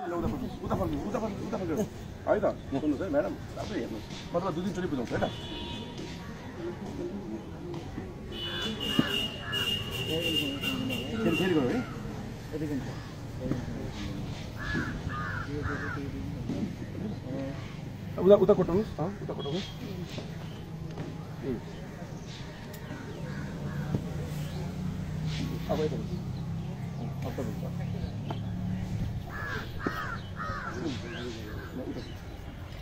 है त सुन्नुहोस् है म्याडम आफै हेर्नुहोस् मतलब दुई तिनचोटि बुझाउँछु त फेरि गयो उता उता कोटाउनुहोस् उता कोटाउनुहोस् उम्. अब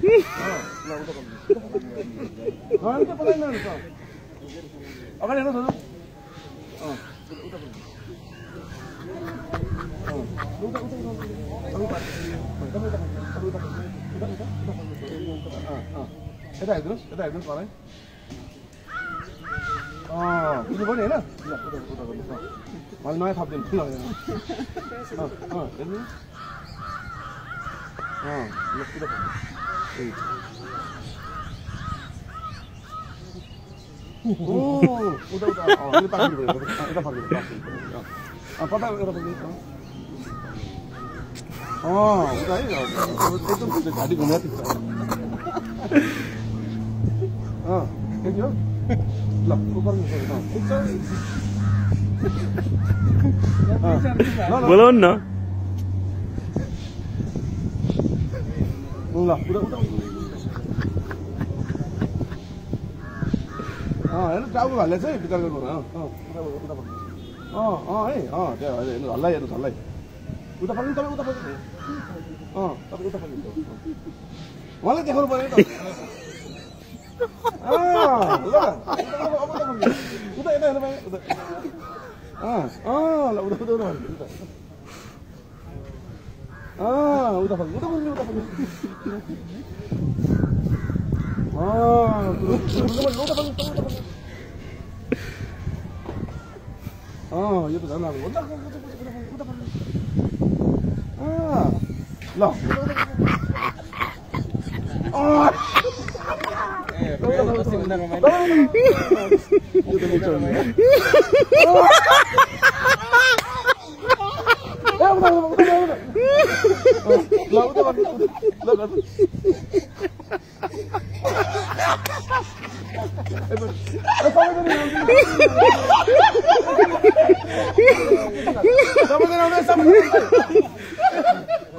Ang pa na ito. Okay na ito. Oh. এটা আইদুস এটা আইদুস পারে অ বুঝি পারে না ভালো নয় থাপ দিন না হ্যাঁ হ্যাঁ अँ पता यता फर्किनु अँ उता है एकदम घाँटी घुमेर ठिक अँ ठिक हो ल फर्किनु ठिक छ बोलाउनु न ल उता अँ हेर्नु टाउको हाल्दैछ है बिचार गर्नु अँ है अँ त्यहाँ हेर्नु हल्लाइ हेर्नुहोस् हल्लाइ उता तपाईँ उता पक्रिनु उहाँलाई देखाउनु पऱ्यो त उता यता हेर्नु उता अँ ल उता उता उता 아, 오다 봐. 오다 걸려, 오다 걸려. 아, 오다 걸려, 오다 걸려, 오다 걸려. 아, 얘도 날라고. 오다 걸려, 오다 걸려, 오다 걸려. 아, 라. 아, 너무 잘한다. 너무 잘한다. सबैजना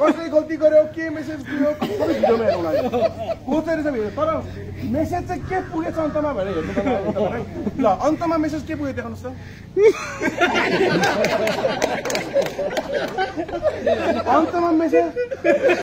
कसले गल्ती गर्यो के मेसेज पुग्यो सबै भिडियोमा हेरौँ लाग्यो को चाहिँ रहेछ तर मेसेज चाहिँ के पुगेछ अन्तमा भनेर हेर्नु। ल अन्तमा मेसेज के पुग्यो देखाउनुहोस् त अन्तमा मेसेज